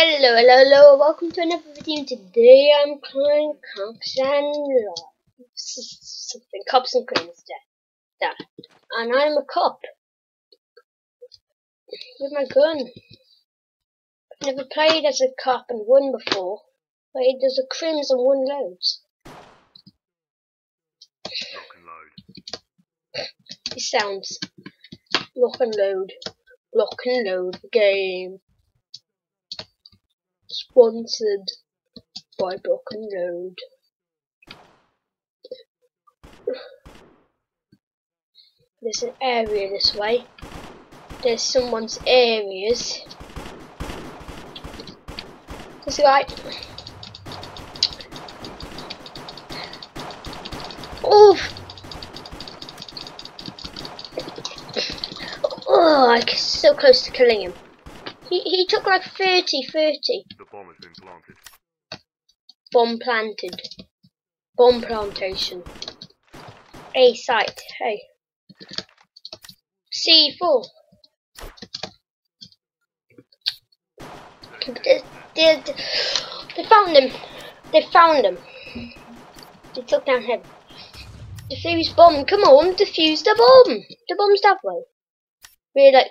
Hello, hello, hello, welcome to another video. Today I'm playing Cops and something, Cops and Criminals, that. And I'm a cop. With my gun. I've never played as a cop and won before. Played as a crims and won loads. Lock and load. It sounds. Lock and load. Lock and load the game. Sponsored by Block and Load. There's an area this way. There's someone's areas. A guy. Oof! Oh, I'm so close to killing him. He, he took like 30, 30. The bomb has been planted. Bomb planted. Bomb plantation. A site. Hey. C4. They, they, they found him. They found him. They took down him. Defuse bomb. Come on, defuse the bomb. The bomb's that way. Really like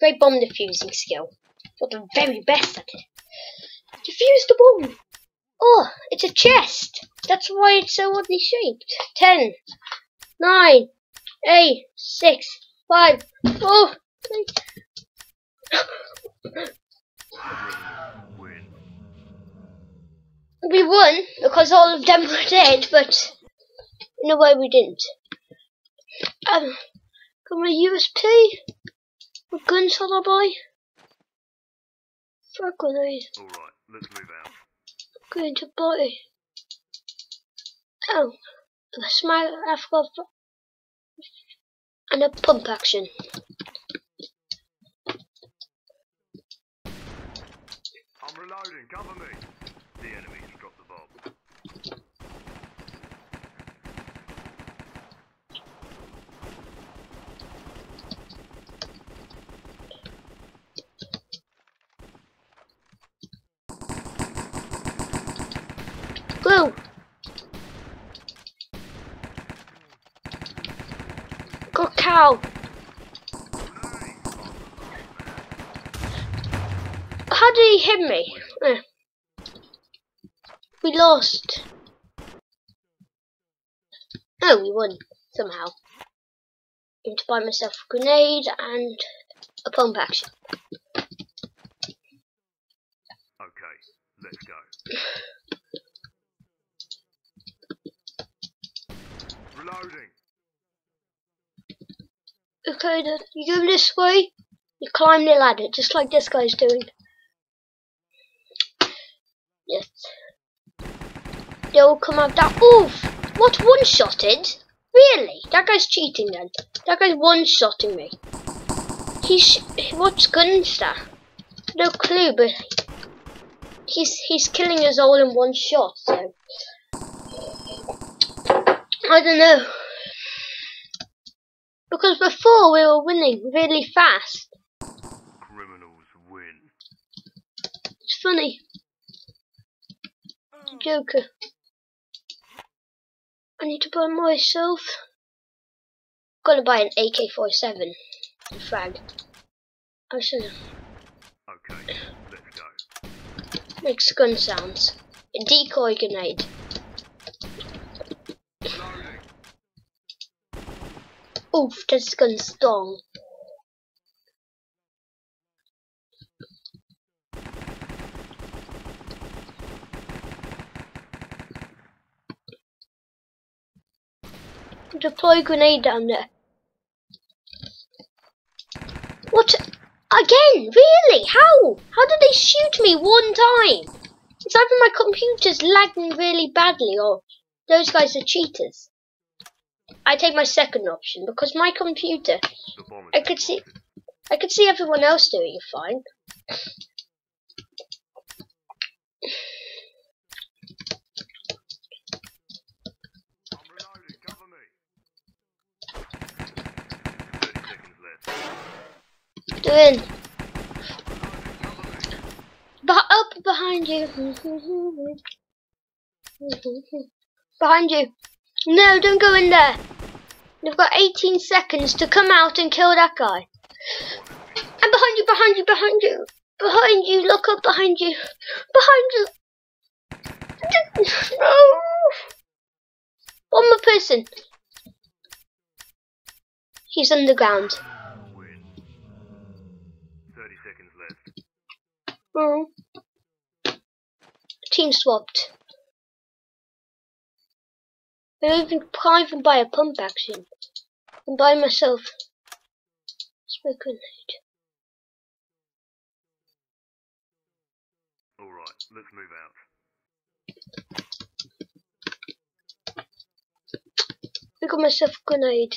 great bomb defusing skill. Got the very best at it. Defuse the bomb. Oh, it's a chest. That's why it's so oddly shaped. Ten, nine, eight, six, five, four, three. Win. We won because all of them were dead, but in a way we didn't. Um, got my USP. My gun's hollow boy. For a grenade. Alright, let's move out. Going to buy. Oh, a smile. I forgot. And a pump action. I'm reloading, cover me. The enemy's dropped the bomb. Go! Go cow! How did he hit me? Eh. We lost. Oh, we won somehow. Going to buy myself a grenade and a pump action. Okay, let's go. Reloading. Okay then, you go this way, you climb the ladder, just like this guy's doing. Yes. They all come out that- Oof! What one-shotted? Really? That guy's cheating then. That guy's one-shotting me. He's- what's guns that? No clue, but he's he's killing us all in one shot, so I don't know. Because before we were winning really fast. Criminals win. It's funny. Joker. I need to buy myself. Gotta buy an AK-47 frag. I should Okay, let's go. makes gun sounds. A decoy grenade. Oof, this gun's strong. Deploy grenade down there. What? Again? Really? How? How did they shoot me one time? It's either my computer's lagging really badly or those guys are cheaters. I take my second option because my computer, I could see- I could see everyone else doing fine. I'm reloading, cover me. 30 seconds left. Doing. Cover me. behind you. behind you. No, don't go in there. You've got 18 seconds to come out and kill that guy. And behind you, behind you, behind you. Behind you, look up behind you. Behind you. No. One more person. He's underground. 30 seconds left. Oh. Team swapped. I even can't even buy a pump action. I can buy myself. Smoke grenade. Alright, let's move out. I got myself a grenade.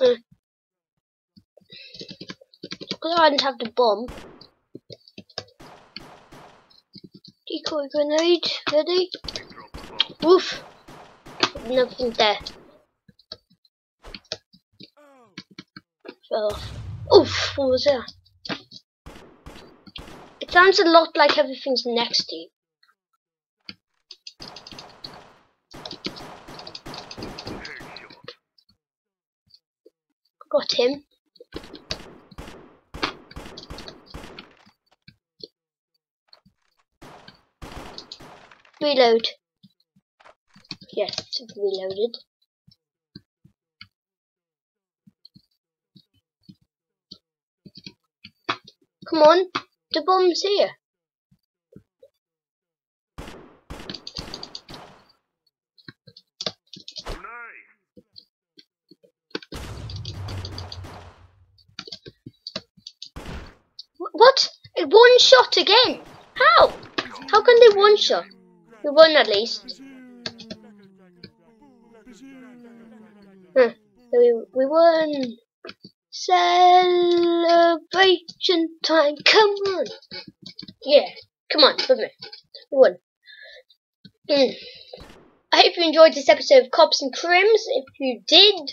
Uh. I didn't have the bomb. Decoy grenade, ready? Drop the bomb. Oof! Nothing there. Fell off. Oof! What was that? It sounds a lot like everything's next to you. Got him. Reload. Yes, it's reloaded. Come on, the bomb's here. What? One shot again? How? How can they one shot? We won at least. Huh. So we, we won. Celebration time. Come on. Yeah. Come on. With me. We won. Hmm. I hope you enjoyed this episode of Cops and Crims. If you did,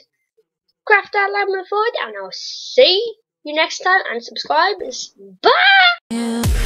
craft out loud and avoid, and I'll see you next time and subscribe. Bye! you